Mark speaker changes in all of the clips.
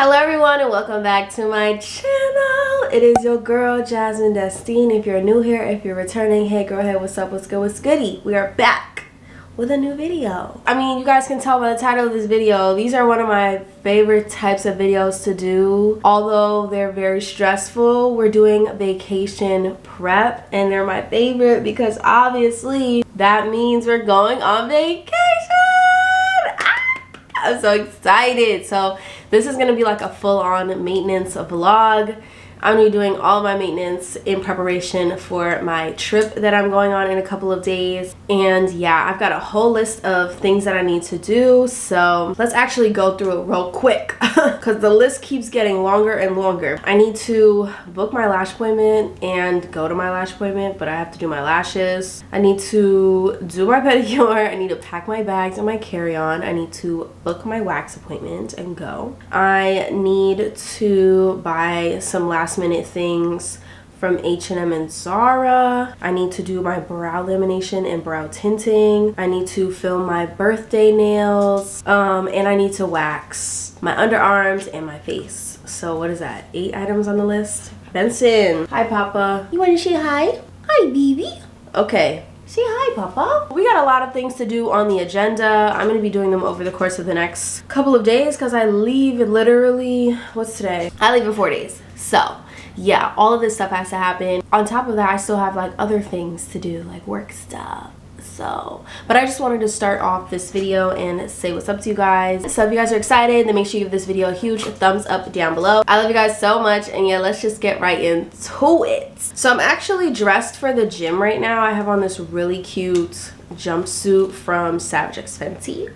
Speaker 1: Hello everyone and welcome back to my channel. It is your girl Jasmyn Destine. If you're new here, if you're returning, hey girl, hey what's up, what's good, what's goody? We are back with a new video. I mean, you guys can tell by the title of this video, these are one of my favorite types of videos to do. Although they're very stressful, we're doing vacation prep and they're my favorite because obviously that means we're going on vacation. I'm so excited. So this is going to be like a full-on maintenance vlog. I'm going to be doing all my maintenance in preparation for my trip that I'm going on in a couple of days. And yeah, I've got a whole list of things that I need to do. So let's actually go through it real quick because the list keeps getting longer and longer. I need to book my lash appointment and go to my lash appointment, but I have to do my lashes. I need to do my pedicure. I need to pack my bags and my carry-on. I need to book my wax appointment and go. I need to buy some last last minute things from H&M and Zara. I need to do my brow lamination and brow tinting. I need to film my birthday nails. Um, and I need to wax my underarms and my face. So what is that? Eight items on the list? Benson. Hi, Papa. You want to say hi? Hi, baby. Okay, Say hi, Papa. We got a lot of things to do on the agenda. I'm gonna be doing them over the course of the next couple of days because I leave literally, what's today? I leave in four days. So yeah, all of this stuff has to happen. On top of that, I still have like other things to do, like work stuff so but i just wanted to start off this video and say what's up to you guys. So if you guys are excited then make sure you give this video a huge thumbs up down below. I love you guys so much and yeah let's just get right into it. So i'm actually dressed for the gym right now. I have on this really cute jumpsuit from Savage X Fenty.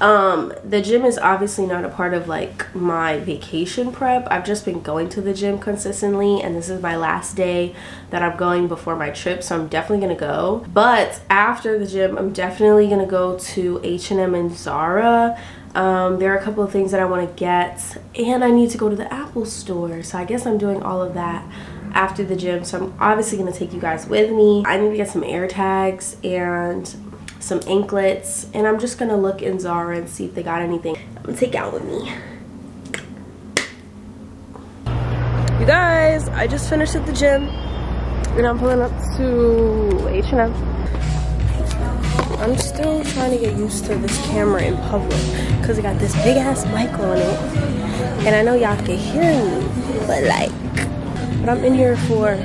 Speaker 1: Um, the gym is obviously not a part of like my vacation prep. I've just been going to the gym consistently and this is my last day that I'm going before my trip so I'm definitely gonna go. But after the gym I'm definitely gonna go to H&M and Zara. Um, there are a couple of things that I want to get and I need to go to the Apple store so I guess I'm doing all of that after the gym so I'm obviously going to take you guys with me. I need to get some air tags and some anklets and I'm just going to look in Zara and see if they got anything I'm going to take out with me. You guys, I just finished at the gym and I'm pulling up to H&M. I'm still trying to get used to this camera in public because it got this big ass mic on it and I know y'all can hear me but like but I'm in here for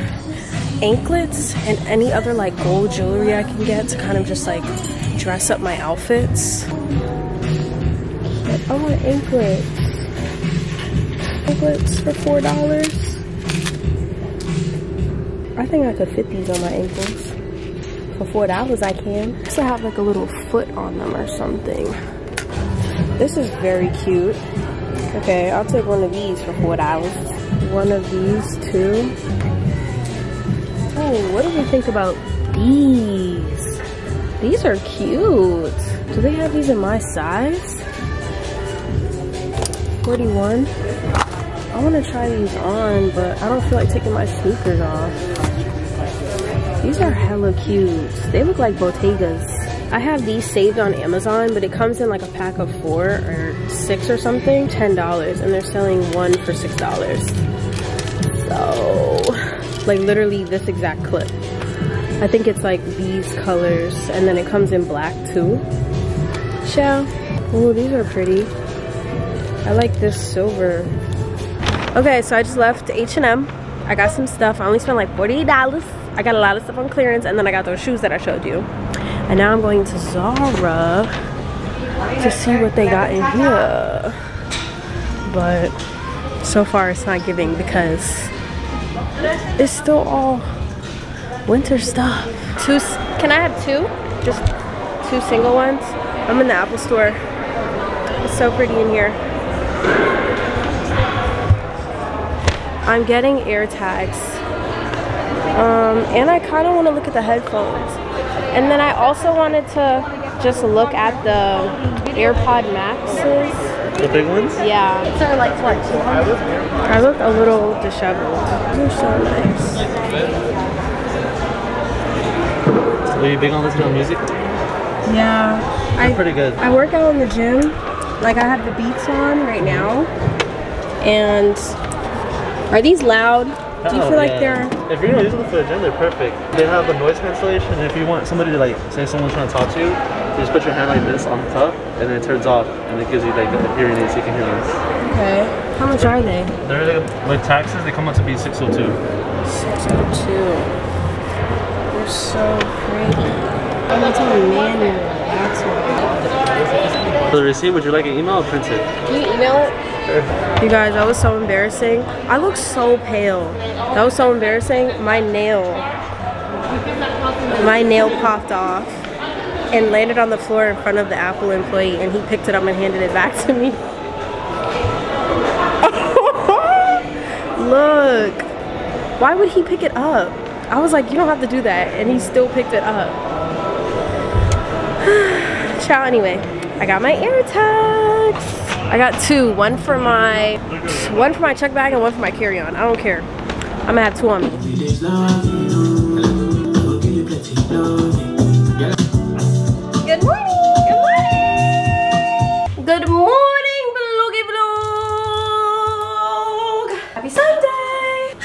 Speaker 1: anklets and any other like gold jewelry I can get to kind of just like dress up my outfits. I want anklets. Anklets for four dollars. I think I could fit these on my ankles. For four dollars I can. I have like a little foot on them or something. This is very cute. Okay, I'll take one of these for four dollars one of these too. Oh, what do we think about these? These are cute. Do they have these in my size? 41. I want to try these on, but I don't feel like taking my sneakers off. These are hella cute. They look like Bottegas. I have these saved on Amazon, but it comes in like a pack of four or six or something, $10, and they're selling one for $6. Like literally this exact clip. I think it's like these colors and then it comes in black too. Shell. Oh, these are pretty. I like this silver. Okay, so I just left H&M. I got some stuff. I only spent like $48. I got a lot of stuff on clearance and then I got those shoes that I showed you. And now I'm going to Zara to see what they got in here. But so far it's not giving because it's still all winter stuff. Two, can I have two? Just two single ones? I'm in the Apple store. It's so pretty in here. I'm getting air tags. Um, and I kind of want to look at the headphones. And then I also wanted to just look at the AirPod Maxes.
Speaker 2: The big ones?
Speaker 1: Yeah.
Speaker 3: These are like what, 200?
Speaker 1: I look a little disheveled. They're so nice.
Speaker 2: So are you big on listening to music?
Speaker 1: Yeah.
Speaker 2: They're I, pretty good.
Speaker 1: I work out in the gym. Like I have the beats on right now. And are these loud? Do you
Speaker 2: Oh,
Speaker 1: feel like
Speaker 2: yeah.
Speaker 1: they're
Speaker 2: If you're gonna use them for the gym, they're perfect. They have a noise cancellation. If you want somebody to like, say someone's trying to talk to you, you just put your hand like this on the top, and then it turns off, and it gives you like a hearing aid so you can hear this.
Speaker 1: okay? How much are they?
Speaker 2: They're like, like taxes. They come out to be 602.
Speaker 1: Six oh two. They're so pretty. Oh, that's a manual. That's why.
Speaker 2: For the receipt, would you like an email or print it?
Speaker 1: Can you email it? You guys, that was so embarrassing. I look so pale. That was so embarrassing. My nail, my nail popped off and landed on the floor in front of the Apple employee, and he picked it up and handed it back to me. Look, why would he pick it up? I was like, you don't have to do that, and he still picked it up. Ciao. Anyway, I got my air tags. I got two. One for my, one for my check bag and one for my carry-on. I don't care. I'm gonna have two on me.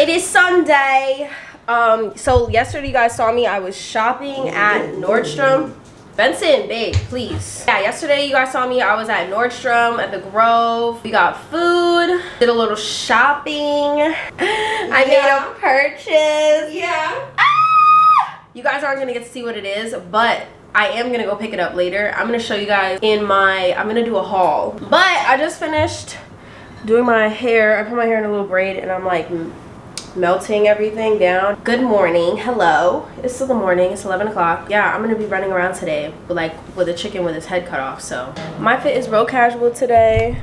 Speaker 1: It is Sunday. Um, so yesterday you guys saw me. I was shopping at Nordstrom. Benson, babe, please. Yeah, yesterday you guys saw me. I was at Nordstrom at the Grove. We got food, did a little shopping. I made a purchase. Yeah. Ah! You guys aren't gonna get to see what it is, but I am gonna go pick it up later. I'm gonna show you guys in my, I'm gonna do a haul. But I just finished doing my hair. I put my hair in a little braid and I'm like melting everything down. Good morning, hello. It's still the morning, it's 11 o'clock. Yeah, I'm gonna be running around today with like with a chicken with his head cut off, so. My fit is real casual today.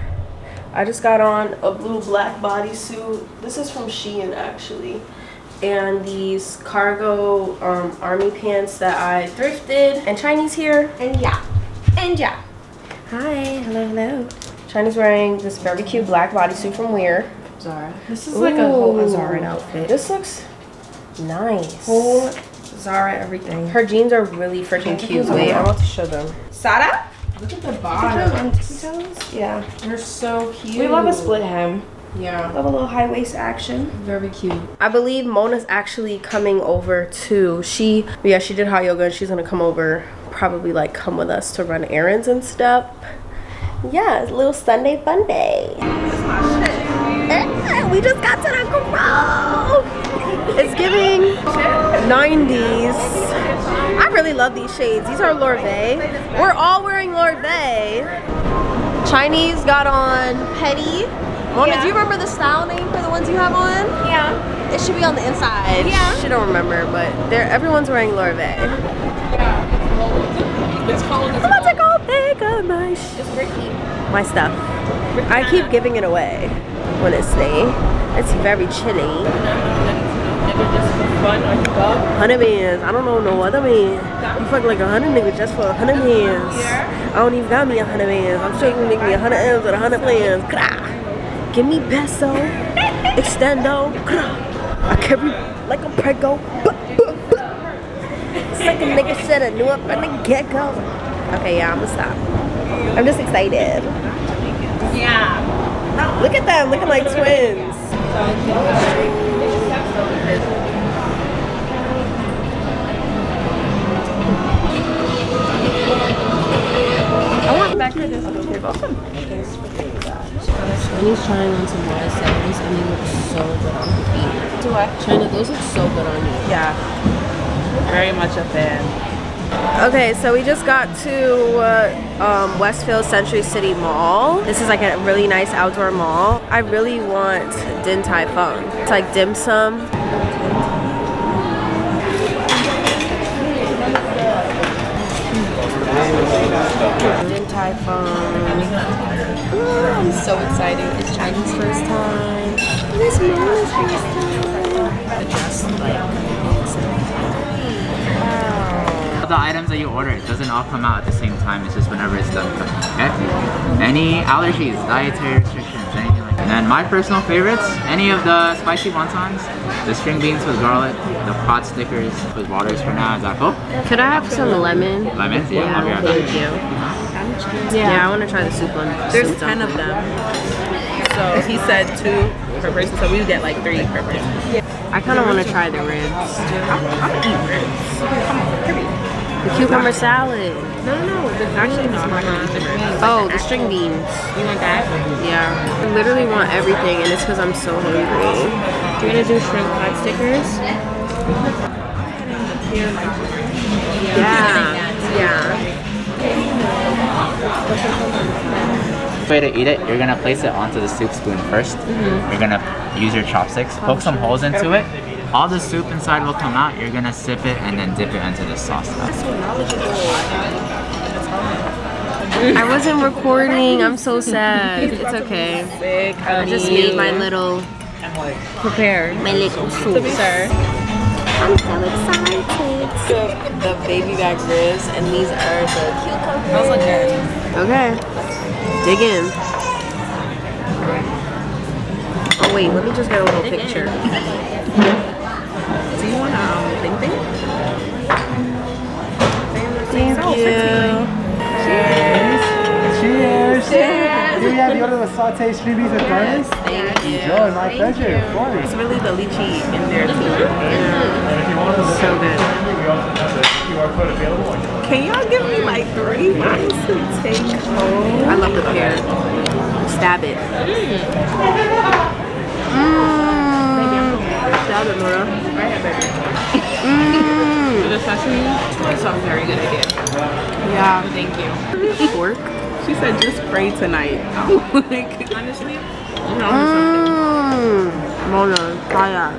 Speaker 1: I just got on a blue black bodysuit. This is from Shein actually. And these cargo um, army pants that I thrifted. And Chinese here. And yeah. And yeah. Hi. Hello, hello. Chinese wearing this very cute black bodysuit from Weir.
Speaker 3: Zara. This is like a whole Zara outfit.
Speaker 1: This looks nice.
Speaker 3: Whole Zara everything.
Speaker 1: Her jeans are really freaking cute. Wait, I want to show them. Sarah?
Speaker 3: Look at the
Speaker 1: Look
Speaker 3: bottom.
Speaker 1: Yeah.
Speaker 3: They're so cute.
Speaker 1: We love a split hem.
Speaker 3: Yeah.
Speaker 1: Love a little high waist action.
Speaker 3: Very cute.
Speaker 1: I believe Mona's actually coming over too. She, yeah, she did hot yoga and she's gonna come over, probably like come with us to run errands and stuff. Yeah, it's a little Sunday fun day. We just got to the Grove. It's giving 90s. I really love these shades. These are Lorvay. We're all wearing Lorvay. Chinese got on Petty. Mona, do you remember the style name for the ones you have on?
Speaker 4: Yeah.
Speaker 1: It should be on the inside.
Speaker 4: Yeah.
Speaker 1: She don't remember, but they're everyone's wearing Lorvay.
Speaker 3: It's called.
Speaker 1: I'm about to go up my sh- my stuff. I keep giving it away honestly. it's very chilly. Hundred bands. I don't know no other man. You fuck like a hundred niggas just for a hundred bands. I don't even got me a hundred bands. I'm sure you can make me a hundred M's with a hundred plans. Give me peso, extendo. I carry like a prego. A nigga should have knew it from the get go. Okay, yeah, I'm gonna stop. I'm just excited.
Speaker 4: Yeah.
Speaker 1: Look at them, looking like twins. I want back for this. Shani's trying on some YSLs and they look so good on her feet.
Speaker 3: Do what?
Speaker 1: China, those look so good on you.
Speaker 3: Yeah. Very much a fan.
Speaker 1: Okay, so we just got to uh, um, Westfield Century City Mall. This is like a really nice outdoor mall. I really want Din Tai Fung. It's like dim sum. Din Tai Fung. I'm so excited. It's Chinese first time. First time.
Speaker 3: Like.
Speaker 1: Wow.
Speaker 5: the items that you order, it doesn't all come out at the same time. It's just whenever it's done cooking, okay? Any allergies, dietary restrictions, anything like that. And then my personal favorites, any of the spicy wontons, the string beans with garlic, the pot stickers with waters for now. Is that cool?
Speaker 1: Could I have some lemon?
Speaker 5: Lemon? Yeah, I'll be right
Speaker 1: thank you. Yeah, I want to try the soup one.
Speaker 3: There's
Speaker 1: soup
Speaker 3: 10 of them.
Speaker 4: So he said two per person, so we would get like three per person.
Speaker 1: I kind of want to try the ribs.
Speaker 4: I'm, I'm gonna eat ribs. Come on, hurry.
Speaker 1: The cucumber salad.
Speaker 4: No, no, no. The, actually, no, not gonna eat the ribs.
Speaker 1: Oh, the string beans.
Speaker 4: You want that?
Speaker 1: Yeah. I literally want everything, and it's because I'm so hungry.
Speaker 4: You're gonna do shrimp pot stickers.
Speaker 1: Yeah. Yeah.
Speaker 5: way to eat it, you're gonna place it onto the soup spoon 1st you mm-hmm. You're gonna use your chopsticks, poke some holes into it. All the soup inside will come out. You're gonna sip it and then dip it into the sauce.
Speaker 1: I wasn't recording. I'm so sad. It's okay.
Speaker 4: Sick.
Speaker 1: I just made my little
Speaker 4: prepared.
Speaker 1: my little soup.
Speaker 4: Sir.
Speaker 1: I'm so excited. The, the baby back ribs, and these are the cucumbers.
Speaker 4: Those look good.
Speaker 1: Okay. Dig in. Oh wait, let me just get a little picture.
Speaker 4: Do um, you want um thing thing?
Speaker 1: Thank you.
Speaker 6: Cheers! Cheers! Cheers. Here we have the order of saute string beans with garnish.
Speaker 1: Thank you.
Speaker 6: Enjoy, my pleasure, of course.
Speaker 4: It's really the lychee in there too. Mm-hmm.
Speaker 1: So good.
Speaker 4: Can y'all give me like three bites to take home?
Speaker 1: I love the pear. Stab it. Mmm. Mm. Stab it, Nora. Mmm.
Speaker 4: The sesame? That's a very good idea.
Speaker 1: Yeah.
Speaker 4: Thank you.
Speaker 1: Pork.
Speaker 4: She said just pray tonight. I'm like, honestly,
Speaker 1: Mmm. Mona, try that.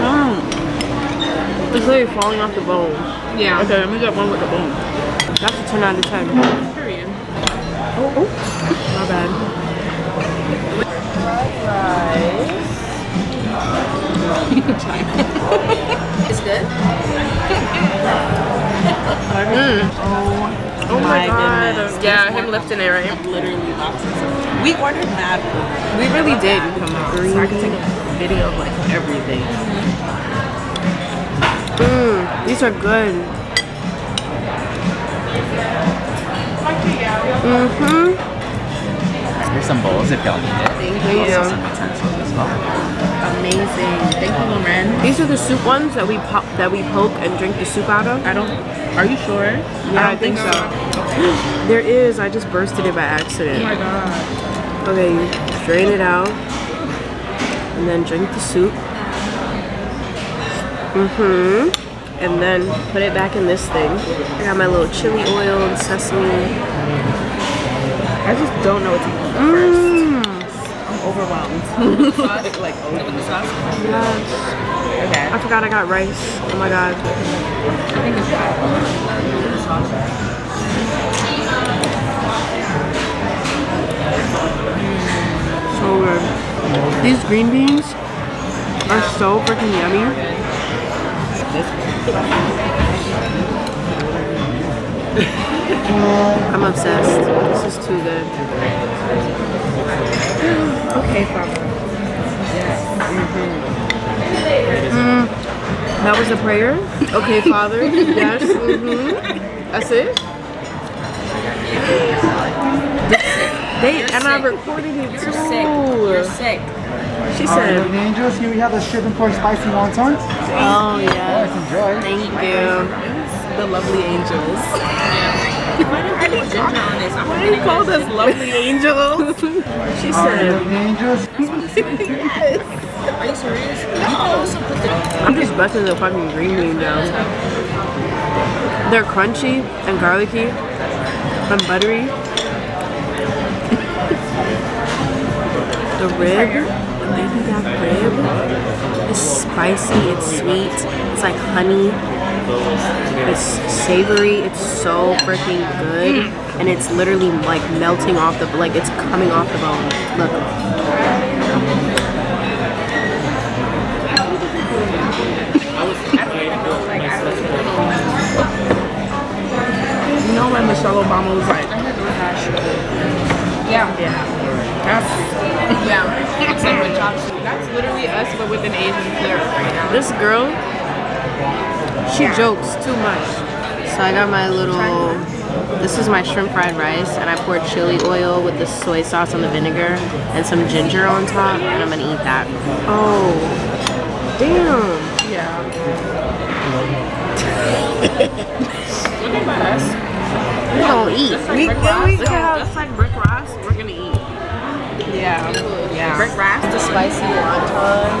Speaker 1: Mmm. It's literally falling off the bone.
Speaker 4: yeah. Okay, let me get one with the bone.
Speaker 1: That's a 10 out of 10.
Speaker 4: Period. Oh, oh.
Speaker 1: My bad. It's good?
Speaker 4: Oh
Speaker 1: my
Speaker 4: god.
Speaker 1: goodness. Yeah, him lifting it, right?
Speaker 4: Literally boxes We ordered mad food.
Speaker 1: We really did.
Speaker 4: Come out. So I can take a video of like everything.
Speaker 1: Mmm. These are good. Mm-hmm.
Speaker 5: Here's some bowls if y'all need it.
Speaker 1: Thank
Speaker 5: Also
Speaker 1: you.
Speaker 5: some utensils as well.
Speaker 4: Amazing. Thank you, Loren.
Speaker 1: These are the soup ones that we pop that we poke and drink the soup out of.
Speaker 4: I don't. Are you sure?
Speaker 1: Yeah, I think so. There is. I just bursted it by accident.
Speaker 4: Oh my god.
Speaker 1: Okay, you drain it out and then drink the soup. Mm-hmm. And then put it back in this thing. I got my little chili oil and sesame.
Speaker 4: I just don't know what to eat first. I'm overwhelmed. like open the sauce.
Speaker 1: Yes.
Speaker 4: Okay.
Speaker 1: I forgot I got rice. Oh my god.
Speaker 4: I think it's.
Speaker 1: So good. These green beans are so freaking yummy. I'm obsessed. This is too good.
Speaker 4: Okay, Papa.
Speaker 1: Mm, hmm. that was a prayer. Okay, Father. yes. hmm That's it. They and I recorded it too.
Speaker 4: You're sick.
Speaker 1: She
Speaker 6: Alright,
Speaker 1: said,
Speaker 6: Lady Angels, here we have the shrimp and pork spicy wontons.
Speaker 1: "Oh yeah,
Speaker 6: Yes, enjoy.
Speaker 1: thank you."
Speaker 4: The lovely angels. I need ginger on this. I'm you call us lovely angels?
Speaker 1: She
Speaker 6: Alright,
Speaker 1: said,
Speaker 6: Lady Angels.
Speaker 4: Are you serious? You can also put the
Speaker 1: "I'm just busting the fucking green bean down. They're crunchy and garlicky and buttery. the rib, the baby back rib, is spicy. It's sweet. It's like honey." It's savory. It's so freaking good, and it's literally like melting off the like it's coming off the bone. Look,
Speaker 4: You know when Michelle Obama was like, yeah, yeah, that's yeah, except with chopsticks. That's literally us, but with an Asian flair right now.
Speaker 1: this girl, she jokes too much. So I got my little, this is my shrimp fried rice and I poured chili oil with the soy sauce on the vinegar and some ginger on top and I'm gonna eat that. Oh, damn.
Speaker 3: Yeah. Look at us.
Speaker 1: We're gonna eat.
Speaker 3: We,
Speaker 1: Look
Speaker 3: yeah, we
Speaker 1: at how-
Speaker 3: That's like brick Ross. We're gonna eat. Yeah. Yeah. Brick Ross.
Speaker 1: the spicy wonton.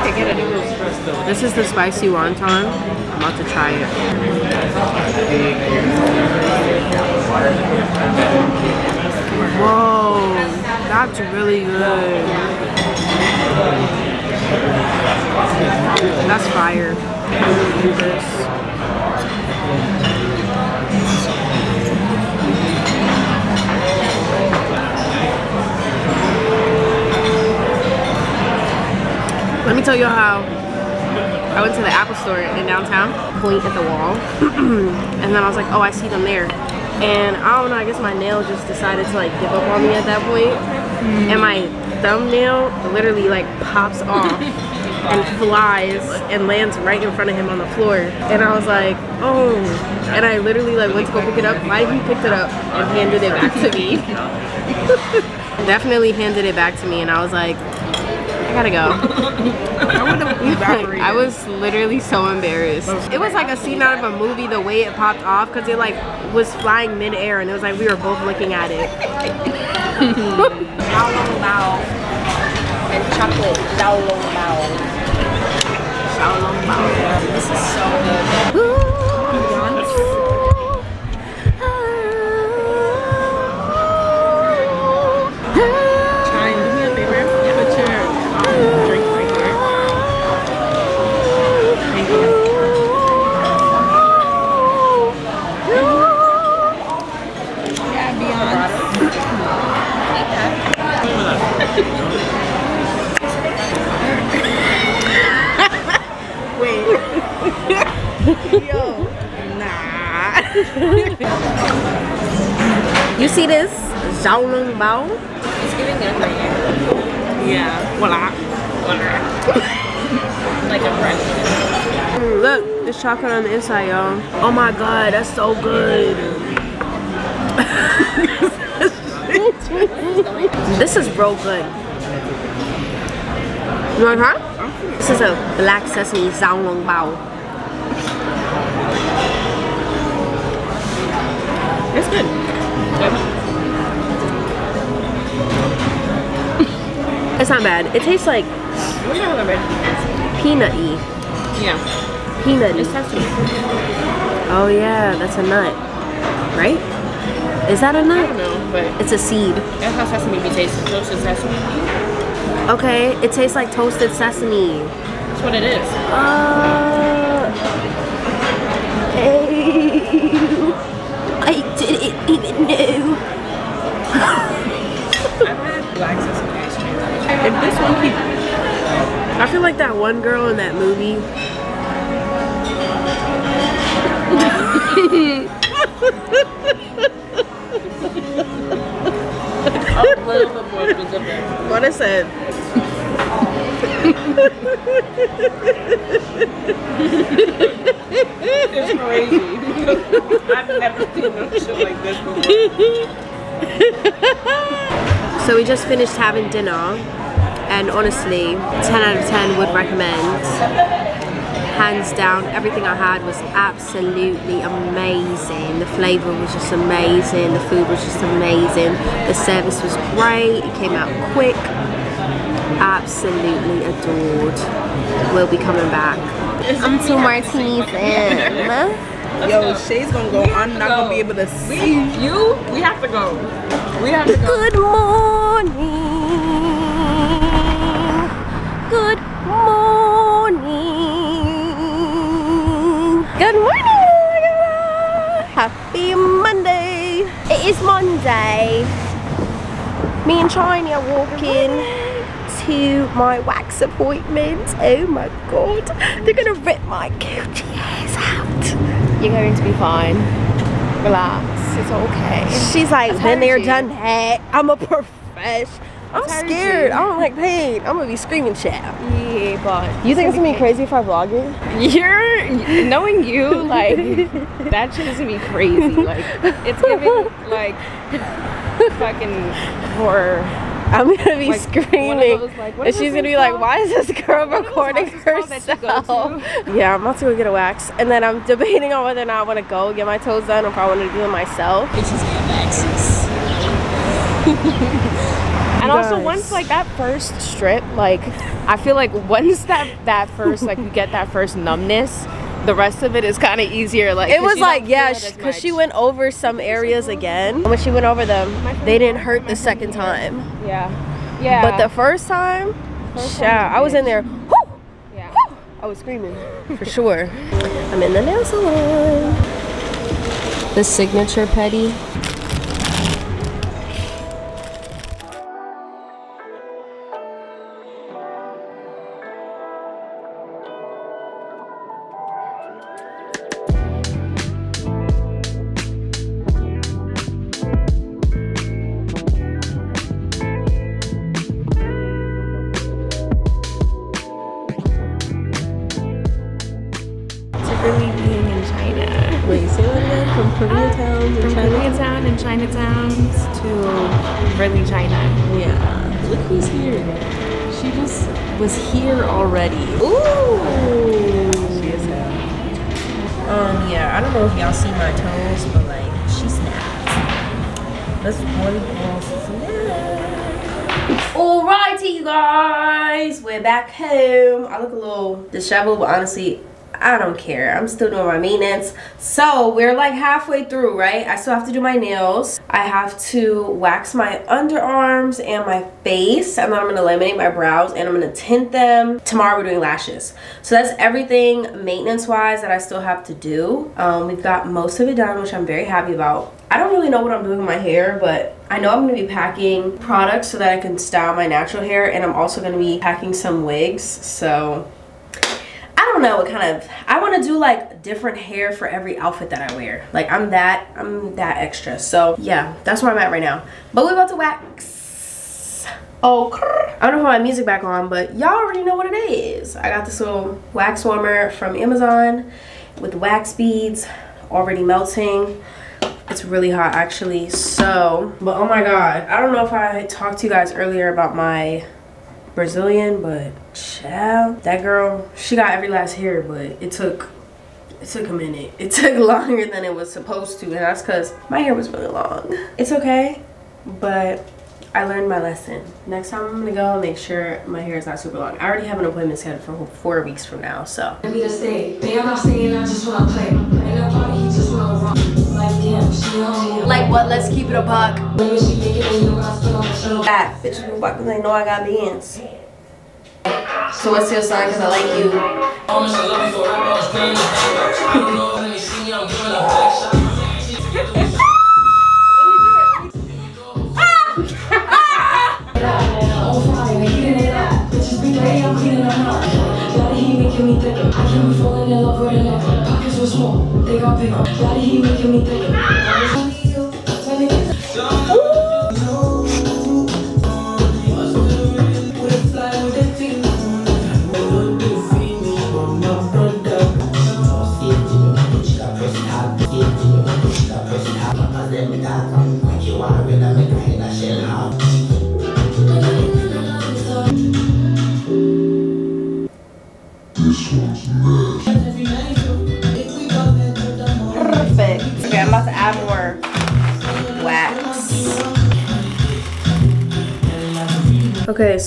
Speaker 3: Okay, get it.
Speaker 1: This is the spicy wonton. I'm about to try it. Whoa, that's really good. That's fire. This. Let me tell you how I went to the Apple store in downtown, point at the wall, and then I was like, oh, I see them there. And I don't know, I guess my nail just decided to like give up on me at that point. And my thumbnail literally like pops off and flies and lands right in front of him on the floor. And I was like, oh. And I literally like went to go pick it up. Why he picked it up and handed it back to me. Definitely handed it back to me and I was like, gotta go.
Speaker 3: I would have evaporated.
Speaker 1: I was literally so embarrassed. It was like a scene out of a movie, the way it popped off, because it like was flying midair, and it was like we were both looking at it.
Speaker 4: Xiaolong bao and chocolate xiaolong bao.
Speaker 1: Xiaolong bao.
Speaker 4: This is so good.
Speaker 3: You
Speaker 1: see this? Xiaolong bao.
Speaker 4: It's giving good right here.
Speaker 3: Yeah. Voila.
Speaker 4: Like a fresh.
Speaker 1: Mm, Look, there's chocolate on the inside, y'all. Oh my god, that's so good. this is real good. You want to try? This is a black sesame xiaolong bao.
Speaker 3: It's
Speaker 1: not bad. It tastes like
Speaker 3: Look at how the red
Speaker 1: peanut-y.
Speaker 3: Yeah.
Speaker 1: Peanut-y. Oh yeah, that's a nut. Right? Is that a
Speaker 3: I don't
Speaker 1: nut?
Speaker 3: know, but
Speaker 1: It's a seed.
Speaker 3: that's how sesame tastes. Toasted sesame.
Speaker 1: Okay, it tastes like toasted sesame.
Speaker 3: That's what it is.
Speaker 1: Uh,
Speaker 3: one
Speaker 1: girl in that movie.
Speaker 3: a little bit more specific.
Speaker 1: What I said.
Speaker 3: It's crazy. I've never seen no shit like this before.
Speaker 1: So we just finished having dinner, and honestly, 10 out of 10 would recommend. Hands down, everything I had was absolutely amazing. The flavor was just amazing. The food was just amazing. The service was great. It came out quick. Absolutely adored. We'll be coming back. I'm two martinis in.
Speaker 3: Yo, Shay's gonna go. I'm not gonna be able to see you. We have to go. We have to go.
Speaker 1: Good morning. Good morning. Good morning. Happy Monday. It is Monday. Me and Chiny are walking to my wax appointment. Oh my god. They're gonna rip my Gucci hairs out. You're going to be fine. Relax. It's okay. She's like, when they're done hair, I'm a professional. I'm scared. I don't like pain. I'm gonna be screaming, child.
Speaker 3: Yeah, but
Speaker 1: You think it's gonna be crazy if I vlog it?
Speaker 3: you're knowing you like that shit is gonna be crazy. Like it's giving like fucking horror.
Speaker 1: I'm gonna be
Speaker 3: Like,
Speaker 1: screaming.
Speaker 3: those, like,
Speaker 1: and she's gonna be
Speaker 3: thing
Speaker 1: like, why is this girl
Speaker 3: those
Speaker 1: recording
Speaker 3: houses called that you go
Speaker 1: herself? Yeah, I'm about to go get a wax. And then I'm debating on whether or not I wanna go get my toes done or if I wanna do it myself.
Speaker 3: And also once like that first strip, like I feel like once that that first like you get that first numbness, the rest of it is kind of easier. Like
Speaker 1: it was like, yeah,
Speaker 3: feel it as
Speaker 1: because she went over some areas again. When she went over them, they didn't hurt the second time.
Speaker 3: Yeah, yeah.
Speaker 1: But the first time,
Speaker 3: First
Speaker 1: child, I was in there, whoo,
Speaker 3: yeah.
Speaker 1: I was screaming for sure. I'm in the nail salon. The signature petty.
Speaker 3: Was here already.
Speaker 1: Ooh.
Speaker 3: She is.
Speaker 4: Um, yeah, I don't know if y'all see my toes, but like, she snapped. That's one girl snap.
Speaker 1: Alrighty, you guys, we're back home. I look a little disheveled, but honestly, I don't care. I'm still doing my maintenance. So we're like halfway through, right? I still have to do my nails. I have to wax my underarms and my face, and then I'm gonna laminate my brows and I'm gonna tint them. Tomorrow we're doing lashes. So that's everything maintenance-wise that I still have to do. Um, we've got most of it done, which I'm very happy about. I don't really know what I'm doing with my hair, but I know I'm gonna be packing products so that I can style my natural hair, and I'm also gonna be packing some wigs. So don't know what kind of I want to do like different hair for every outfit that I wear. Like I'm that I'm that extra. So yeah, that's where I'm at right now. But we're about to wax. Oh, I don't know if my music back on, but y'all already know what it is. I got this little wax warmer from Amazon with wax beads already melting. It's really hot actually. So, but oh my god, I don't know if I talked to you guys earlier about my Brazilian, but child, that girl, she got every last hair, but it took it took a minute. It took longer than it was supposed to, and that's because my hair was really long. It's okay, but I learned my lesson. Next time I'm gonna go make sure my hair is not super long. I already have an appointment scheduled for four weeks from now, so.
Speaker 7: Let me to stay. Babe, I'm not staying, I just wanna play. Ain't no party, he just wanna rock. Like, damn, she on.
Speaker 1: Like what? Let's keep it a buck.
Speaker 7: When she make it, and you know I spit on the show.
Speaker 1: That bitch will buck because they know I got bands. So what's your sign? Cause I like you.
Speaker 7: I can't be falling in love with a nigga. Pockets were small, they got bigger. Body heat making me thicker.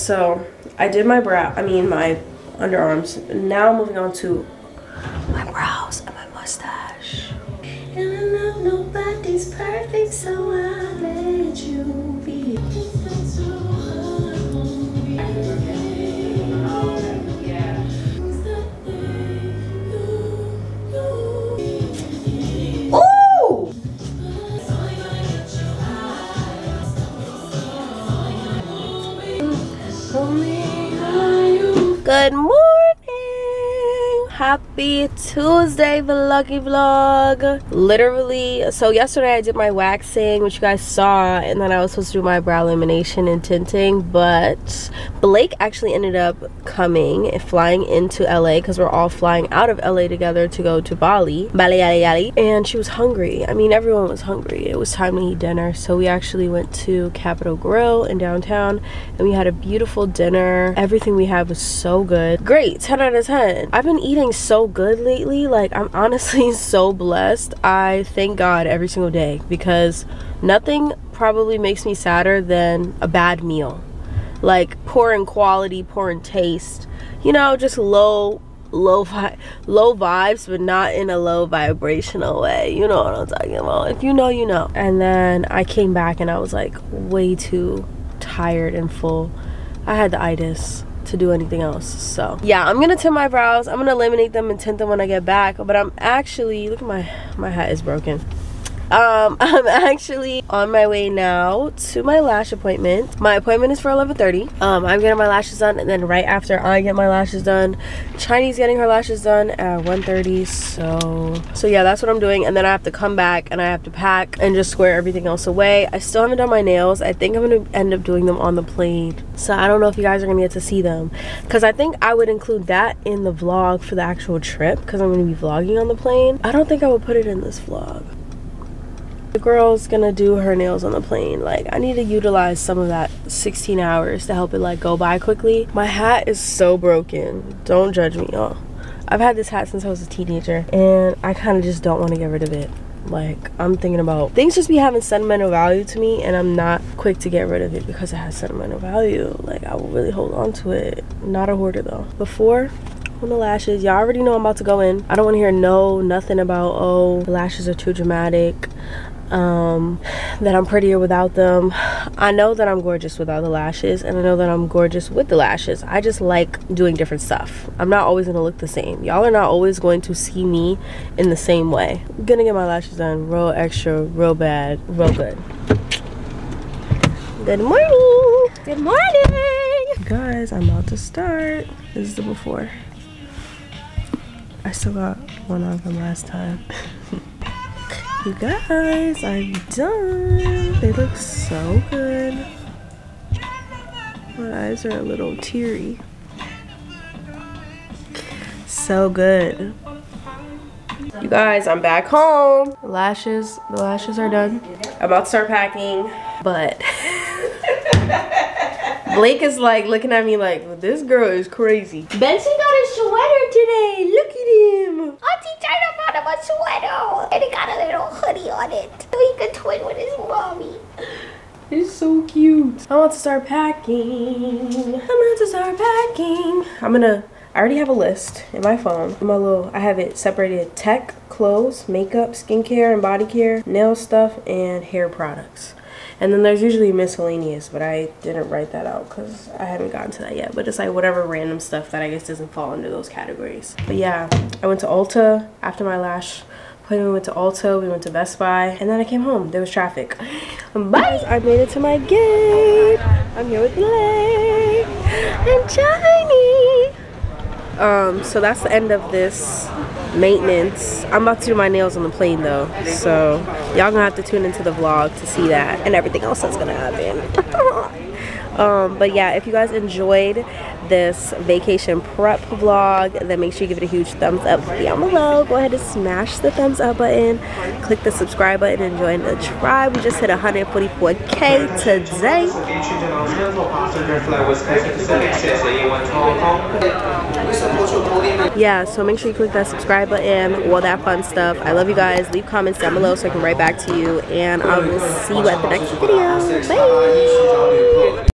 Speaker 1: So I did my brow, I mean my underarms. Now moving on to Good morning. Happy Tuesday vloggy vlog. Literally, so yesterday I did my waxing, which you guys saw, and then I was supposed to do my brow lamination and tinting, but Blake actually ended up coming, flying into LA, because we're all flying out of LA together to go to Bali, Bali, Bali, Bali, and she was hungry. I mean, everyone was hungry. It was time to eat dinner, so we actually went to Capital Grille in downtown, and we had a beautiful dinner. Everything we had was so good. Great, 10 out of 10. I've been eating so good lately. Like, I'm honestly so blessed. I thank God every single day because nothing probably makes me sadder than a bad meal. Like, poor in quality, poor in taste. You know, just low low vi- low vibes but not in a low vibrational way you know what i'm talking about if you know you know and then i came back and i was like way too tired and full i had the itis to do anything else so. Yeah i'm gonna tint my brows. I'm gonna laminate them and tint them when i get back but i'm actually look at my my hat is broken um i'm actually on my way now to my lash appointment my appointment is for 11:30. um i'm getting my lashes done and then right after i get my lashes done chinese getting her lashes done at 1:30. so so yeah that's what i'm doing and then i have to come back and i have to pack and just square everything else away i still haven't done my nails i think i'm gonna end up doing them on the plane so i don't know if you guys are gonna get to see them because i think i would include that in the vlog for the actual trip because i'm gonna be vlogging on the plane i don't think i would put it in this vlog the girl's gonna do her nails on the plane. Like i need to utilize some of that 16 hours to help it like go by quickly. My hat is so broken. Don't judge me. Y'all i've had this hat since i was a teenager and i kind of just don't want to get rid of it. Like i'm thinking about things just be having sentimental value to me and i'm not quick to get rid of it because it has sentimental value. Like i will really hold on to it. Not a hoarder though. Before on the lashes y'all already know i'm about to go in. I don't want to hear no nothing about oh the lashes are too dramatic um that i'm prettier without them. I know that i'm gorgeous without the lashes and i know that i'm gorgeous with the lashes. I just like doing different stuff. I'm not always gonna look the same. Y'all are not always going to see me in the same way. I'm gonna get my lashes done real extra real bad real good. Good morning. Good morning. Guys i'm about to start. This is the before. I still got one on from last time you guys, I'm done. They look so good. My eyes are a little teary. So good. You guys, I'm back home. The lashes, the lashes are done. I'm about to start packing, but Blake is like looking at me like, this girl is crazy. Benson got a sweater today. Look at him. Auntie China bought him a sweater. And he got a little hoodie on it. So he could twin with his mommy. It's so cute. I want to start packing. I'm to start packing. I'm gonna, I already have a list in my phone. In My little, I have it separated tech, clothes, makeup, skincare and body care, nail stuff, and hair products. And then there's usually miscellaneous, but I didn't write that out because I haven't gotten to that yet. But it's like whatever random stuff that I guess doesn't fall under those categories. But yeah, I went to Ulta after my lash appointment. We went to Ulta, we went to Best Buy, and then I came home. There was traffic. But I made it to my gate. I'm here with Blake and Shiny. Um, so that's the end of this maintenance. I'm about to do my nails on the plane though, so y'all gonna have to tune into the vlog to see that and everything else that's gonna happen. um, but yeah, if you guys enjoyed this vacation prep vlog, then make sure you give it a huge thumbs up down below. Go ahead and smash the thumbs up button, click the subscribe button, and join the tribe. We just hit 144k today. Yeah, so make sure you click that subscribe button, all that fun stuff. I love you guys. Leave comments down below so I can write back to you. And I will see you at the next video. Bye!